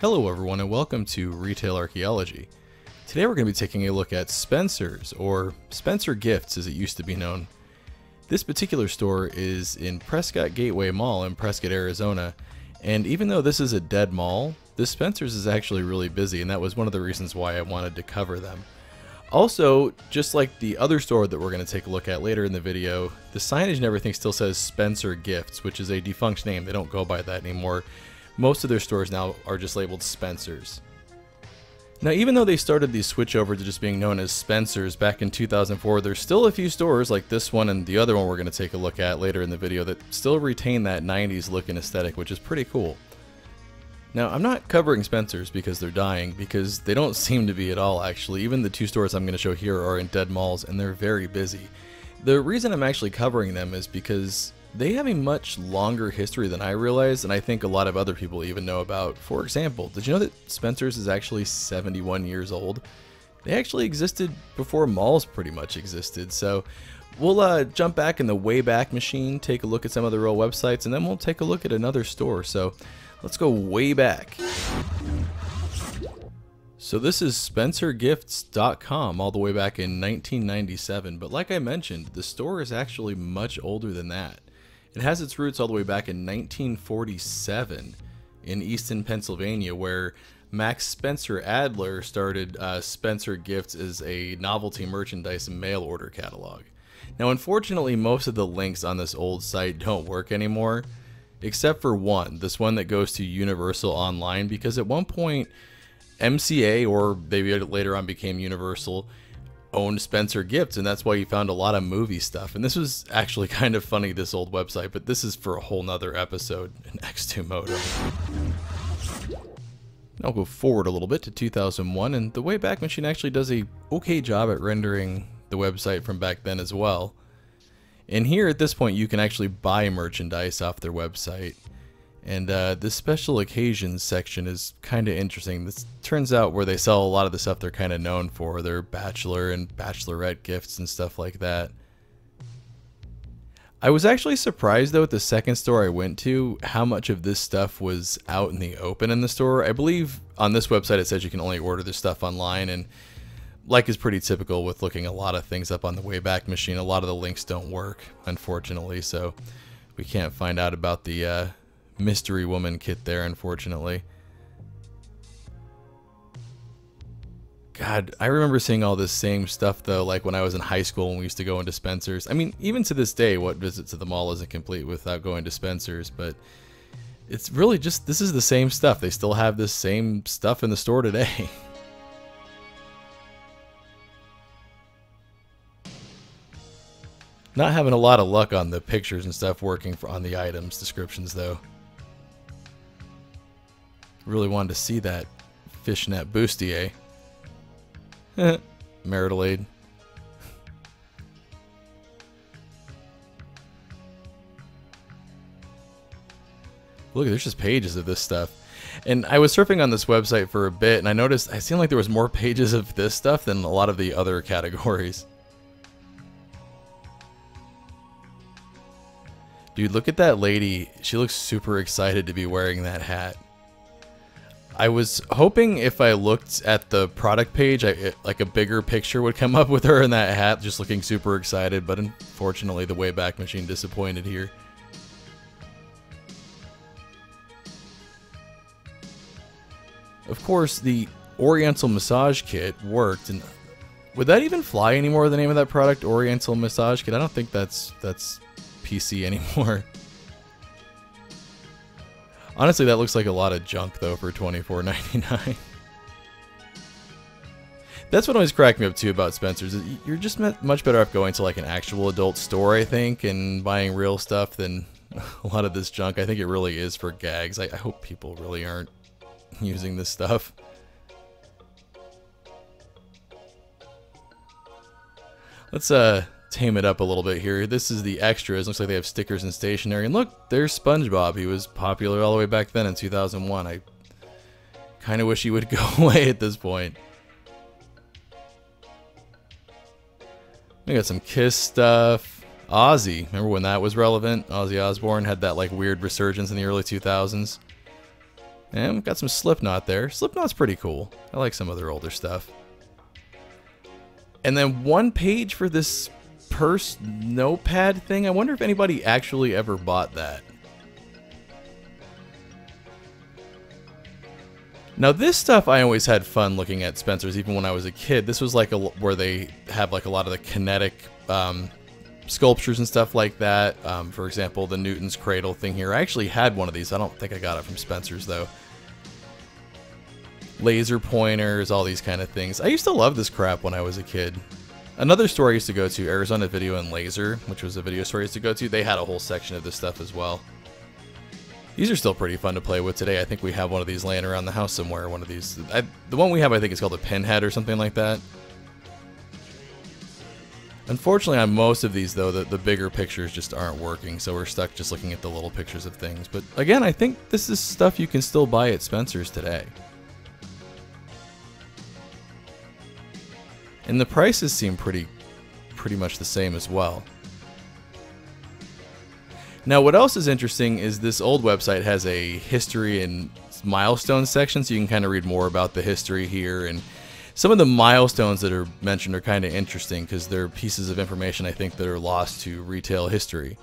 Hello everyone and welcome to Retail Archaeology. Today we're going to be taking a look at Spencer's, or Spencer Gifts as it used to be known. This particular store is in Prescott Gateway Mall in Prescott, Arizona, and even though this is a dead mall, this Spencer's is actually really busy and that was one of the reasons why I wanted to cover them. Also, just like the other store that we're going to take a look at later in the video, the signage and everything still says Spencer Gifts, which is a defunct name. They don't go by that anymore. Most of their stores now are just labeled Spencer's. Now, even though they started the switch over to just being known as Spencer's back in 2004, there's still a few stores like this one and the other one we're going to take a look at later in the video that still retain that 90s look and aesthetic, which is pretty cool. Now, I'm not covering Spencer's because they're dying, because they don't seem to be at all, actually. Even the two stores I'm going to show here are in dead malls, and they're very busy. The reason I'm actually covering them is because they have a much longer history than I realized, and I think a lot of other people even know about. For example, did you know that Spencer's is actually 71 years old? They actually existed before malls pretty much existed, so we'll uh, jump back in the Wayback Machine, take a look at some of the real websites, and then we'll take a look at another store. So let's go way back. So this is SpencerGifts.com all the way back in 1997, but like I mentioned, the store is actually much older than that. It has its roots all the way back in 1947 in Easton, Pennsylvania, where Max Spencer Adler started uh, Spencer Gifts as a novelty merchandise and mail order catalog. Now, unfortunately, most of the links on this old site don't work anymore, except for one, this one that goes to Universal Online, because at one point, MCA, or maybe later on became Universal, owned Spencer Gifts, and that's why you found a lot of movie stuff. And this was actually kind of funny, this old website, but this is for a whole nother episode in X2 Moto. I'll go forward a little bit to 2001, and the Wayback Machine actually does a okay job at rendering the website from back then as well. And here at this point, you can actually buy merchandise off their website. And uh, this special occasions section is kind of interesting. This turns out where they sell a lot of the stuff they're kind of known for, their bachelor and bachelorette gifts and stuff like that. I was actually surprised though at the second store I went to how much of this stuff was out in the open in the store. I believe on this website it says you can only order this stuff online and like is pretty typical with looking a lot of things up on the Wayback Machine, a lot of the links don't work, unfortunately, so we can't find out about the uh, Mystery Woman kit there, unfortunately. God, I remember seeing all this same stuff though, like when I was in high school when we used to go into Spencer's. I mean, even to this day, what visit to the mall isn't complete without going to Spencer's, but it's really just, this is the same stuff. They still have this same stuff in the store today. Not having a lot of luck on the pictures and stuff working for, on the items descriptions though. Really wanted to see that fishnet bustier. Marital aid. Look, there's just pages of this stuff. And I was surfing on this website for a bit, and I noticed I seemed like there was more pages of this stuff than a lot of the other categories. Dude, look at that lady. She looks super excited to be wearing that hat. I was hoping if I looked at the product page, I, like a bigger picture would come up with her in that hat, just looking super excited, but unfortunately the Wayback Machine disappointed here. Of course, the Oriental Massage Kit worked, and would that even fly anymore, the name of that product, Oriental Massage Kit? I don't think that's that's PC anymore. Honestly, that looks like a lot of junk though for $24.99. That's what always cracked me up too about Spencer's. You're just much better off going to like an actual adult store, I think, and buying real stuff than a lot of this junk. I think it really is for gags. I, I hope people really aren't using this stuff. Let's uh tame it up a little bit here. This is the extras. Looks like they have stickers and stationery. And look, there's SpongeBob. He was popular all the way back then in 2001. I kind of wish he would go away at this point. We got some Kiss stuff. Ozzy. Remember when that was relevant? Ozzy Osbourne had that like weird resurgence in the early 2000s. And we've got some Slipknot there. Slipknot's pretty cool. I like some of their older stuff. And then one page for this purse notepad thing. I wonder if anybody actually ever bought that. Now this stuff I always had fun looking at Spencer's even when I was a kid. This was like a where they have like a lot of the kinetic um, sculptures and stuff like that. Um, for example, the Newton's Cradle thing here. I actually had one of these. I don't think I got it from Spencer's though. Laser pointers, all these kind of things. I used to love this crap when I was a kid. Another store I used to go to, Arizona Video and Laser, which was a video store I used to go to, they had a whole section of this stuff as well. These are still pretty fun to play with today. I think we have one of these laying around the house somewhere. One of these. I, the one we have, I think, is called a pinhead or something like that. Unfortunately, on most of these, though, the, the bigger pictures just aren't working, so we're stuck just looking at the little pictures of things. But again, I think this is stuff you can still buy at Spencer's today. And the prices seem pretty, pretty much the same as well. Now, what else is interesting is this old website has a history and milestones section, so you can kind of read more about the history here. And some of the milestones that are mentioned are kind of interesting because they're pieces of information I think that are lost to retail history.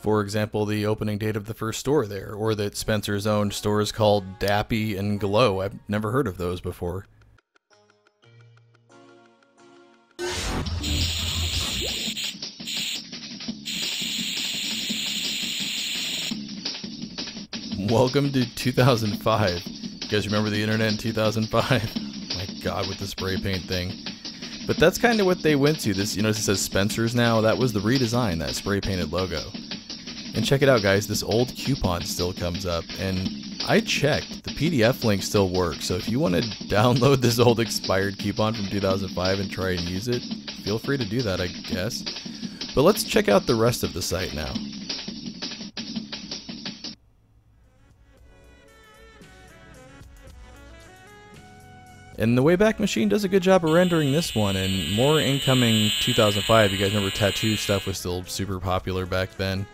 For example, the opening date of the first store there, or that Spencer's owned stores called DAPY and Glow. I've never heard of those before. Welcome to 2005. You guys remember the internet in 2005? My god, with the spray paint thing. But that's kind of what they went to. This, you notice it says Spencer's now. That was the redesign, that spray painted logo. And check it out, guys. This old coupon still comes up. And I checked. The PDF link still works. So if you want to download this old expired coupon from 2005 and try and use it, feel free to do that, I guess. But let's check out the rest of the site now. And the Wayback Machine does a good job of rendering this one, and more incoming 2005. You guys remember tattoo stuff was still super popular back then.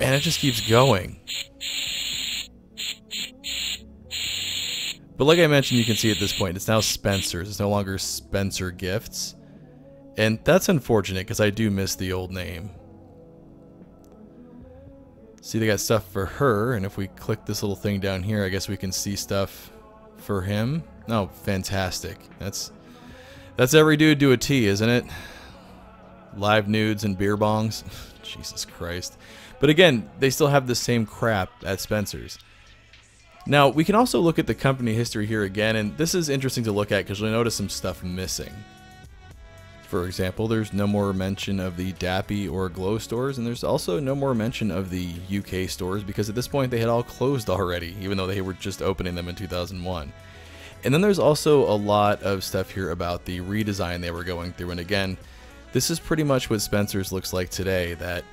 And it just keeps going. But like I mentioned, you can see at this point, it's now Spencer's. It's no longer Spencer Gifts. And that's unfortunate, because I do miss the old name. See, they got stuff for her, and if we click this little thing down here, I guess we can see stuff for him. Oh, fantastic. That's that's every dude to a T, isn't it? Live nudes and beer bongs. Jesus Christ. But again, they still have the same crap at Spencer's. Now, we can also look at the company history here again, and this is interesting to look at because you'll notice some stuff missing. For example, there's no more mention of the DAPY or Glow stores, and there's also no more mention of the UK stores because at this point they had all closed already, even though they were just opening them in 2001. And then there's also a lot of stuff here about the redesign they were going through, and again, this is pretty much what Spencer's looks like today, that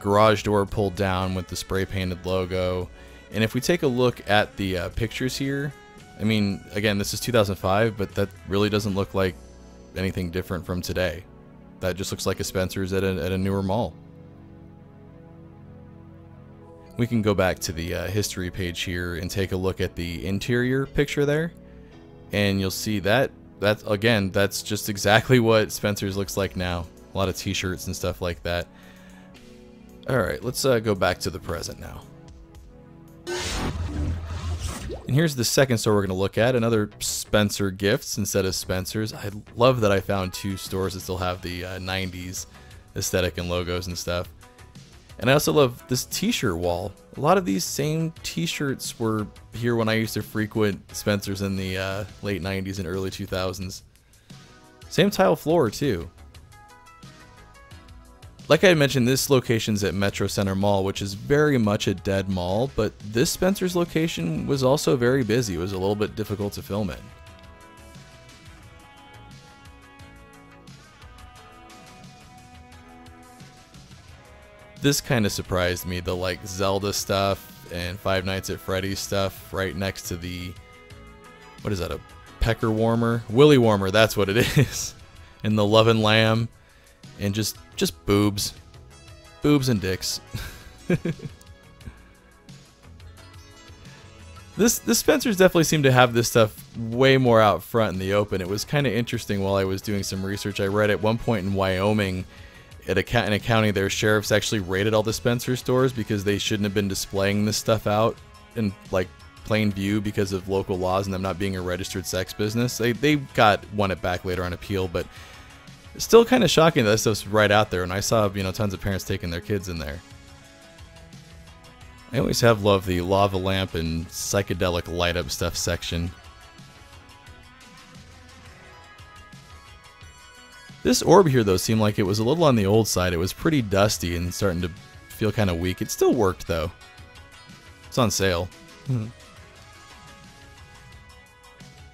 garage door pulled down with the spray painted logo. And if we take a look at the uh, pictures here, I mean, again, this is 2005, but that really doesn't look like anything different from today. That just looks like a Spencer's at a, at a newer mall. We can go back to the uh, history page here and take a look at the interior picture there. And you'll see that, that's again, that's just exactly what Spencer's looks like now. A lot of t-shirts and stuff like that. Alright, let's uh, go back to the present now. And here's the second store we're going to look at, another Spencer Gifts instead of Spencer's. I love that I found two stores that still have the uh, 90s aesthetic and logos and stuff. And I also love this t-shirt wall. A lot of these same t-shirts were here when I used to frequent Spencer's in the uh, late 90s and early 2000s. Same tile floor too. Like I mentioned, this location's at Metrocenter Mall, which is very much a dead mall, but this Spencer's location was also very busy. It was a little bit difficult to film in. This kind of surprised me, the like Zelda stuff and Five Nights at Freddy's stuff right next to the, what is that, a pecker warmer? Willy warmer, that's what it is. and the Love and Lamb and just just boobs, boobs and dicks. This the Spencers definitely seem to have this stuff way more out front in the open. It was kind of interesting while I was doing some research. I read at one point in Wyoming, at a, in a county, their sheriffs actually raided all the Spencer stores because they shouldn't have been displaying this stuff out in like plain view because of local laws and them not being a registered sex business. They they got won it back later on appeal, but still kind of shocking that this stuff's right out there. And I saw you know tons of parents taking their kids in there. I always have loved the lava lamp and psychedelic light up stuff section. This orb here though seemed like it was a little on the old side. It was pretty dusty and starting to feel kind of weak. It still worked though. It's on sale. Hmm.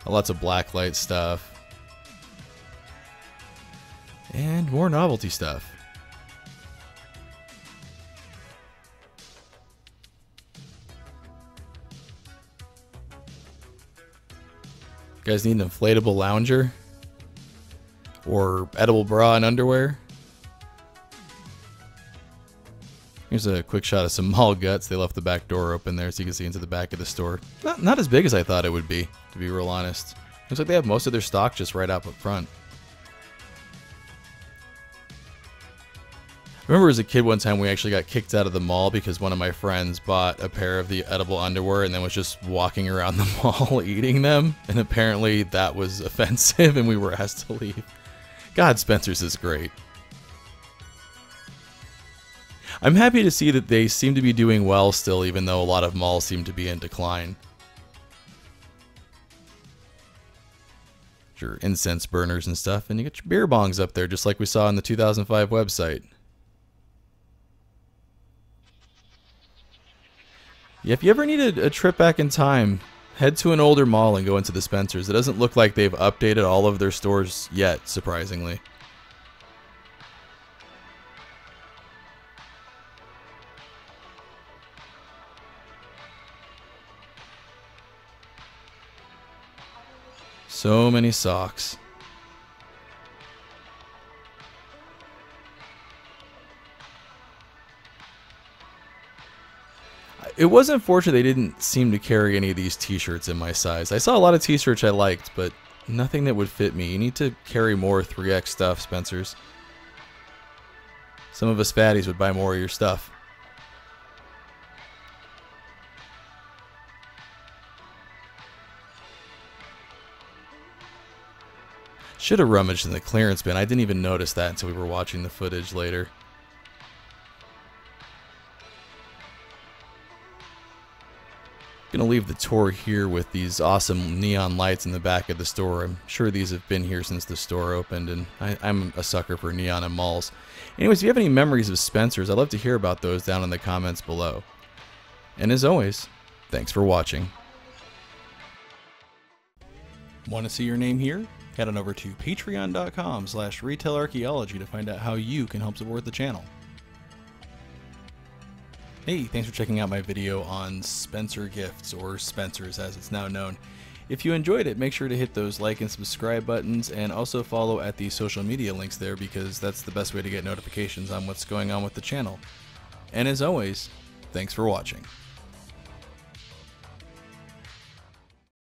Lots of blacklight stuff. And more novelty stuff. You guys need an inflatable lounger? Or edible bra and underwear? Here's a quick shot of some mall guts. They left the back door open there so you can see into the back of the store. Not, not as big as I thought it would be, to be real honest. Looks like they have most of their stock just right up front. I remember as a kid one time we actually got kicked out of the mall because one of my friends bought a pair of the edible underwear and then was just walking around the mall eating them. And apparently that was offensive and we were asked to leave. God, Spencer's is great. I'm happy to see that they seem to be doing well still, even though a lot of malls seem to be in decline. Your incense burners and stuff, and you get your beer bongs up there, just like we saw on the 2005 website. Yeah, if you ever need a, a trip back in time, head to an older mall and go into the Spencers. It doesn't look like they've updated all of their stores yet, surprisingly. So many socks. It was unfortunate they didn't seem to carry any of these t-shirts in my size. I saw a lot of t-shirts I liked, but nothing that would fit me. You need to carry more 3X stuff, Spencers. Some of us fatties would buy more of your stuff. Should have rummaged in the clearance bin. I didn't even notice that until we were watching the footage later. Gonna leave the tour here with these awesome neon lights in the back of the store. I'm sure these have been here since the store opened, and I, am a sucker for neon in malls. Anyways, if you have any memories of Spencer's, I'd love to hear about those down in the comments below. And as always, thanks for watching. Want to see your name here? Head on over to patreon.com slash retailarchaeology to find out how you can help support the channel. Hey, thanks for checking out my video on Spencer Gifts, or Spencer's as it's now known. If you enjoyed it, make sure to hit those like and subscribe buttons and also follow at the social media links there because that's the best way to get notifications on what's going on with the channel. And as always, thanks for watching.